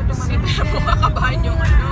ko naman. Siyempre, mukha kabahan yung ano.